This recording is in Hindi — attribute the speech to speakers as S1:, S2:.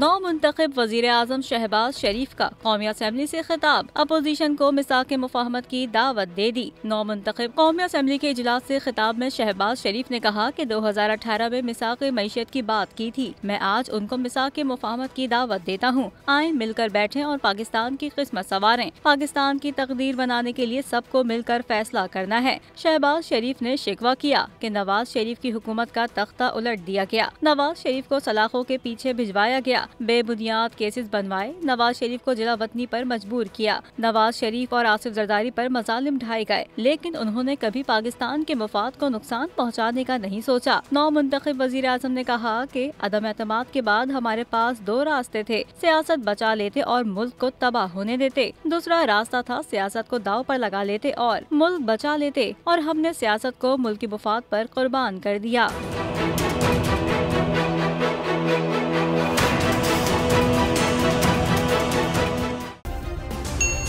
S1: मुंतखब वज़ीर आज़म शहबाज शरीफ का कौमी असम्बली ऐसी खिताब। अपोजिशन को मिसाक मुफाहमत की दावत दे दी। नौ मुंतखब कौमी असम्बली के इजलास ऐसी खिताब में शहबाज शरीफ ने कहा की दो हज़ार अठारह में मिसाक मीशत की बात की थी। मैं आज उनको मिसाक मुफाहमत की दावत देता हूँ। आए मिलकर बैठे और पाकिस्तान की किस्मत सवारें। पाकिस्तान की तकदीर बनाने के लिए सबको मिलकर फैसला करना है। शहबाज शरीफ ने शिकवा किया कि नवाज़ शरीफ की हुकूमत का तख्ता उलट दिया गया। नवाज़ शरीफ को सलाखों के पीछे भिजवाया गया। बेबुनियाद केसेस बनवाए। नवाज़ शरीफ को जिला वतनी पर मजबूर किया। नवाज़ शरीफ और आसिफ जरदारी पर मजालिम ढाए गए, लेकिन उन्होंने कभी पाकिस्तान के मफाद को नुकसान पहुँचाने का नहीं सोचा। नौ मुंतखब वज़ीर आज़म ने कहा की अदम एतम के बाद हमारे पास दो रास्ते थे, सियासत बचा लेते और मुल्क को तबाह होने देते। दूसरा रास्ता था सियासत को दाव पर लगा लेते और मुल्क बचा लेते, और हमने सियासत को मुल्क मुफाद पर कुर्बान कर दिया।